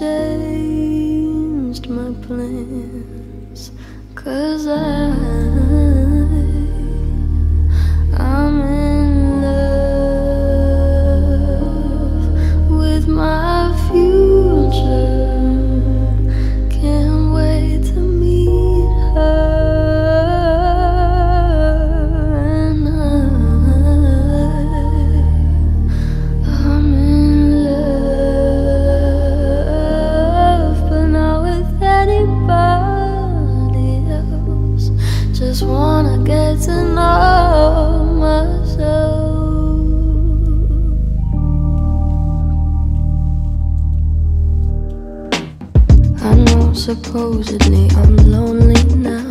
Changed my plans Cause I supposedly I'm lonely now.